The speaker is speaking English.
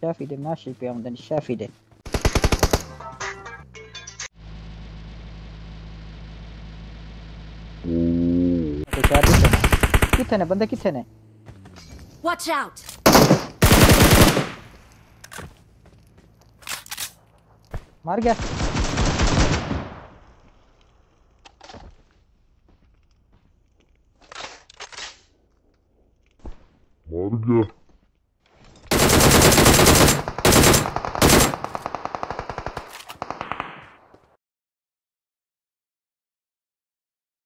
Şafi de maşık bir yandan Şafi de. कितने बंदे कितने Watch out! मार गया Марга.